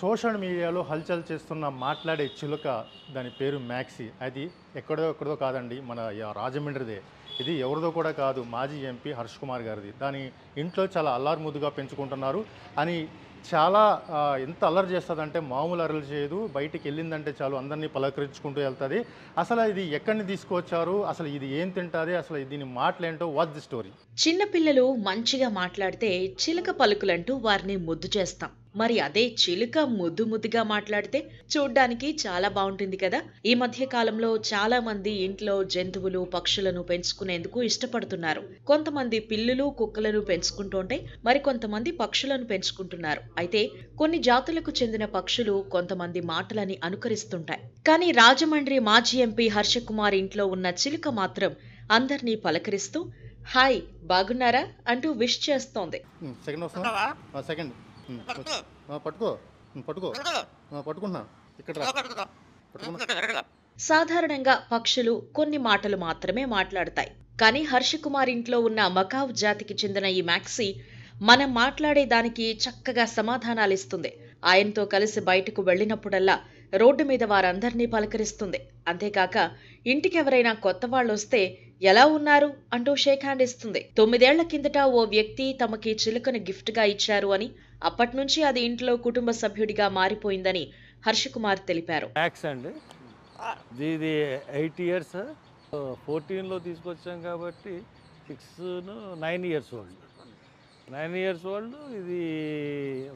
Social మీడియాలో హల్చల్ చేస్తున్న మాట్లాడే చిలుక దాని పేరు మ్యాక్సీ. అది ఎక్కడో ఎక్కడో కాదండి మన రాజమండ్రిదే. ఇది ఎవరిదో కూడా కాదు మాజీ ఎంపీ హర్ష్ కుమార్ గారిది. దాని ఇంట్లో చాలా అల్లారుముద్దుగా పెంచుకుంటున్నారు. అని చాలా ఎంత అల్లరి చేస్తుందంటే మామూలు అల్లరి చేయదు. బయటికి వెళ్ళిందంటే చాలు అందరినీ పలకరించుకుంటూ వెళ్తుంది. అసలు ఇది ఎక్కడిని తీసుకొచ్చారు అసలు ఇది ఏం తింటుంది? అసలు దీని మాటలేంటో వాచ్ ది స్టోరీ. చిన్నపిల్లలు మంచిగా మాట్లాడితే చిలక పలుకులంటూ వారిని ముద్దు చేస్తాం. మరి అదే చిలుక ముద్దు ముద్దుగా మాట్లాడితే చూడ్డానికి చాలా బాగుంటుంది కదా. ఈ మధ్య కాలంలో చాలా మంది ఇంట్లో జంతువులు పక్షులను పెంచుకునేందుకు ఇష్టపడుతున్నారు. కొంతమంది పిల్లులు కుక్కలను పెంచుకుంటుంటే మరి కొంతమంది పక్షులను పెంచుకుంటున్నారు. అయితే కొన్ని జాతులకు చెందిన పక్షులు కొంతమంది మాటలని అనుకరిస్తుంటాయి. కానీ రాజమండ్రి మాజీ ఎంపీ హర్షకుమార్ ఇంట్లో ఉన్న చిలుక మాత్రం అందర్నీ పలకరిస్తూ హాయ్ బాగున్నారా? అంటూ విష్ చేస్తోంది. సెకండ్ సెకండ్ పట్టుకో. పట్టుకో. పట్టుకుంటున్నా. ఇక్కడ సాధారణంగా పక్షులు కొన్ని మాటలు మాత్రమే మాట్లాడతాయి. కానీ హర్షకుమార్ ఇంట్లో ఉన్న మకావ్ జాతికి చెందిన ఈ మ్యాక్సీ మనం మాట్లాడే దానికి చక్కగా సమాధానాలు ఇస్తుంది. ఆయనతో కలిసి బయటకు వెళ్ళినప్పుడల్లా రోడ్డు మీద వారందరినీ పలకరిస్తుంది. అంతేకాక ఇంటికి ఎవరైనా కొత్త వాళ్ళు వస్తే ఎలా ఉన్నారు అంటూ షేక్ హ్యాండ్ ఇస్తుంది. తొమ్మిదేళ్ళ కిందట ఓ వ్యక్తి తమకి చిలుకను గిఫ్ట్గా ఇచ్చారు అని అప్పటినుంచి అది ఇంట్లో కుటుంబ సభ్యుడిగా మారిపోయిందని హర్షకుమార్ తెలిపారు. ఇది ఎయిట్ ఇయర్స్. ఫోర్టీన్లో తీసుకొచ్చాం కాబట్టి six nine years old. Nine years old ఇది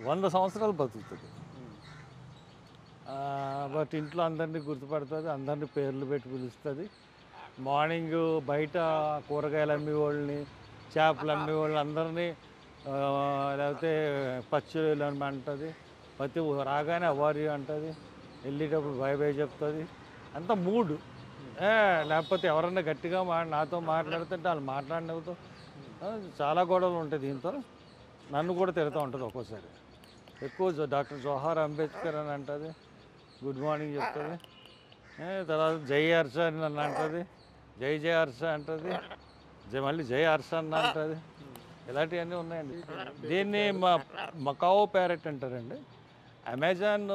వంద సంవత్సరాలు బతుకుతుంది. బట్ ఇంట్లో అందరినీ గుర్తుపడుతుంది అందరినీ పేర్లు పెట్టి పిలుస్తుంది. మార్నింగ్ బయట కూరగాయలు అమ్మే వాళ్ళని చేపలు అమ్మే వాళ్ళని అందరినీ లేకపోతే పచ్చులు అని అంటుంది? ప్రతి రాగానే అవారి అంటుంది. వెళ్ళేటప్పుడు భయ బై చెప్తుంది. అంత మూడ్. లేకపోతే ఎవరన్నా గట్టిగా మా నాతో మాట్లాడుతుంటే వాళ్ళు మాట్లాడినవుతో చాలా గొడవలు ఉంటాయి దీంతో. నన్ను కూడా తిడతా ఉంటుంది ఒక్కోసారి. ఎక్కువ డాక్టర్ జవహర్ అంబేద్కర్ అని అంటుంది. గుడ్ మార్నింగ్ చెప్తుంది. తర్వాత జై హర్ష అని నన్ను అంటుంది. జై జై హర్ష అంటుంది. జై మళ్ళీ జై హర్ష అన్న అంటుంది. ఇలాంటివన్నీ ఉన్నాయండి. దీన్ని మా మకావో ప్యారెట్ అంటారండి. అమెజాన్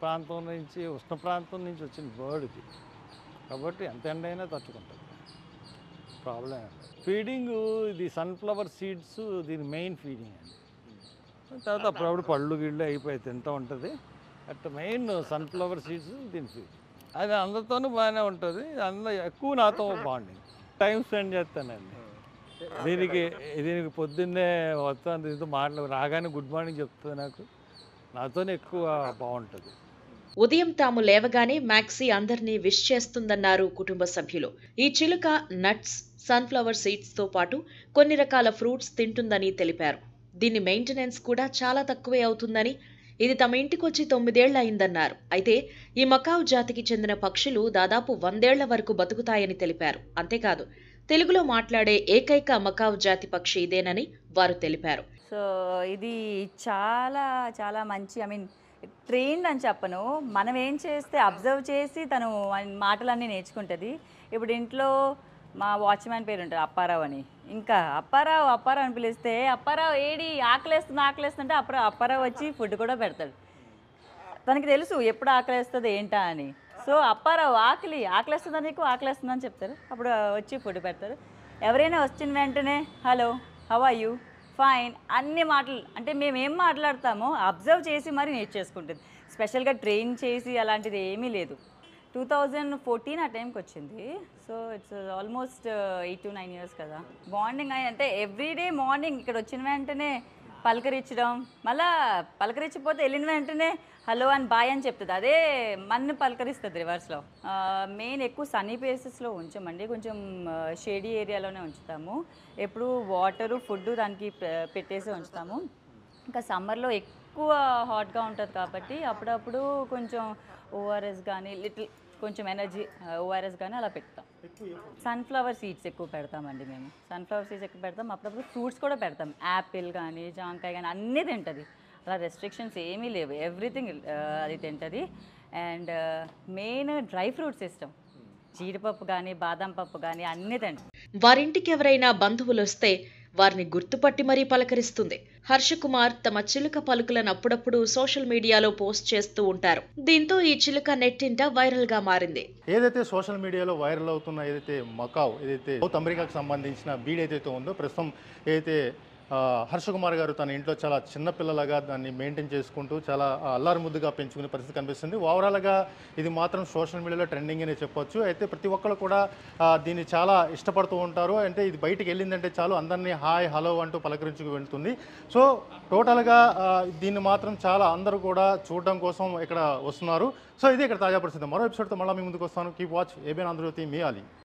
ప్రాంతం నుంచి ఉష్ణ ప్రాంతం నుంచి వచ్చిన బర్డ్ ఇది. కాబట్టి ఎంత ఎండ అయినా తట్టుకుంటుంది. ప్రాబ్లం ఫీడింగ్ ఇది సన్ఫ్లవర్ సీడ్స్ దీని మెయిన్ ఫీడింగ్ అండి. తర్వాత అప్పుడప్పుడు పళ్ళు గిళ్ళు అయిపోయి తింటూ ఉంటుంది. అట్ మెయిన్ సన్ఫ్లవర్ సీడ్స్ దీని ఫీడింగ్. అది అందరితోనూ బాగానే ఉంటుంది. అందులో ఎక్కువ నాతో బాగుండింది. టైం స్పెండ్ చేస్తానండి. దీనికి దీనికి పొద్దున్నే వస్తాను దీంతో మాటలు రాగానే గుడ్ మార్నింగ్ చెప్తుంది నాకు. నాతోనే ఎక్కువ బాగుంటుంది. ఉదయం తాము లేవగానే మ్యాక్సీ అందరినీ విష్ చేస్తుందన్నారు కుటుంబ సభ్యులు. ఈ చిలుక నట్స్ సన్ఫ్లవర్ సీడ్స్తో పాటు కొన్ని రకాల ఫ్రూట్స్ తింటుందని తెలిపారు. దీని మెయింటెనెన్స్ కూడా చాలా తక్కువే అవుతుందని ఇది తమ ఇంటికొచ్చి తొమ్మిదేళ్ళ అయిందన్నారు. అయితే ఈ మకావ్ జాతికి చెందిన పక్షులు దాదాపు వందేళ్ళ వరకు బతుకుతాయని తెలిపారు. అంతేకాదు తెలుగులో మాట్లాడే ఏకైక మకావ్ జాతి పక్షి ఇదేనని వారు తెలిపారు. సో ఇది చాలా చాలా మంచి ఐ మీన్ ట్రైన్డ్ అని చెప్పను. మనం ఏం చేస్తే అబ్జర్వ్ చేసి తను మాటలన్నీ నేర్చుకుంటుంది. ఇప్పుడు ఇంట్లో మా వాచ్మ్యాన్ పేరు ఉంటుంది అప్పారావు అని. ఇంకా అప్పారావు అప్పారావు అని పిలిస్తే అప్పారావు ఏడి ఆకలేస్తుంది ఆకలేస్తుంటే అప్పుడు అప్పారావు వచ్చి ఫుడ్ కూడా పెడతాడు. తనకి తెలుసు ఎప్పుడు ఆకలేస్తుంది ఏంటా అని. సో అప్పారావు ఆకలి ఆకలేస్తుందా నీకు? ఆకలేస్తుందని చెప్తారు. అప్పుడు వచ్చి ఫుడ్ పెడతారు. ఎవరైనా వచ్చిన వెంటనే hello how are you? Fine. అన్ని మాటలు అంటే మేము ఏం మాట్లాడతామో అబ్జర్వ్ చేసి మరి నేర్చేసుకుంటుంది. స్పెషల్గా ట్రైన్ చేసి అలాంటిది ఏమీ లేదు. టూ థౌజండ్ ఫోర్టీన్ ఆ టైంకి వచ్చింది. So it's almost eight to nine years కదా. బాండింగ్ అంటే ఎవ్రీడే మార్నింగ్ ఇక్కడ వచ్చిన వెంటనే పలకరించడం మళ్ళా పలకరించకపోతే వెళ్ళిన వెంటనే హలో అని బాయ్ అని చెప్తుంది. అదే మన్ను పలకరిస్తుంది రివర్స్లో. మెయిన్ ఎక్కువ సన్నీ ప్లేసెస్లో ఉంచమండి. కొంచెం షేడీ ఏరియాలోనే ఉంచుతాము. ఎప్పుడు వాటరు ఫుడ్ దానికి పె- పెట్టేసి ఉంచుతాము. ఇంకా సమ్మర్లో ఎక్కువ హాట్గా ఉంటుంది కాబట్టి అప్పుడప్పుడు కొంచెం ఓఆర్ఎస్ కానీ లిటిల్ కొంచెం ఎనర్జీ ఓఆర్ఎస్ కానీ అలా పెడతాం. సన్ఫ్లవర్ సీడ్స్ ఎక్కువ పెడతామండి మేము. సన్ఫ్లవర్ సీడ్స్ ఎక్కువ పెడతాం. అప్పుడప్పుడు ఫ్రూట్స్ కూడా పెడతాం. యాపిల్ కానీ జాంకాయ కానీ అన్నీ తింటుంది. అలా రెస్ట్రిక్షన్స్ ఏమీ లేవు. ఎవ్రీథింగ్ అది తింటుంది. అండ్ మెయిన్ డ్రై ఫ్రూట్స్ ఇష్టం. జీడిపప్పు కానీ బాదం పప్పు కానీ అన్నీ తింటాం. వారింటికి ఎవరైనా బంధువులు వస్తే వారిని గుర్తుపట్టి మరీ పలకరిస్తుంది. హర్ష కుమార్ తమ చిలుక పలుకులను అప్పుడప్పుడు సోషల్ మీడియాలో పోస్ట్ చేస్తూ ఉంటారు. దీంతో ఈ చిలుక నెట్టింట వైరల్గా మారింది. ఏదైతే సోషల్ మీడియాలో వైరల్ అవుతున్న ఏదైతే మకావ్ ఏదైతే సౌత్ అమెరికాకు సంబంధించిన బీడ్ ఏదైతే ఉందో ప్రస్తుతం ఏదైతే హర్ష కుమార్ గారు తన ఇంట్లో చాలా చిన్న పిల్లలుగా దాన్ని మెయింటైన్ చేసుకుంటూ చాలా అల్లారు ముద్దుగా పెంచుకునే పరిస్థితి కనిపిస్తుంది. ఓవరాల్గా ఇది మాత్రం సోషల్ మీడియాలో ట్రెండింగ్ అనే చెప్పొచ్చు. అయితే ప్రతి ఒక్కరు కూడా దీన్ని చాలా ఇష్టపడుతూ ఉంటారు. అంటే ఇది బయటికి వెళ్ళిందంటే చాలు అందరినీ హాయ్ హలో అంటూ పలకరించుకు వెళ్తుంది. సో టోటల్గా దీన్ని మాత్రం చాలా అందరూ కూడా చూడడం కోసం ఇక్కడ వస్తున్నారు. సో ఇది ఇక్కడ తాజా పరిస్థితి. మరో ఎపిసోడ్తో మళ్ళీ మీ ముందుకు వస్తాను. కీప్ వాచ్ ఏబిఎన్ ఆంధ్రజ్యోతి మీ అలీ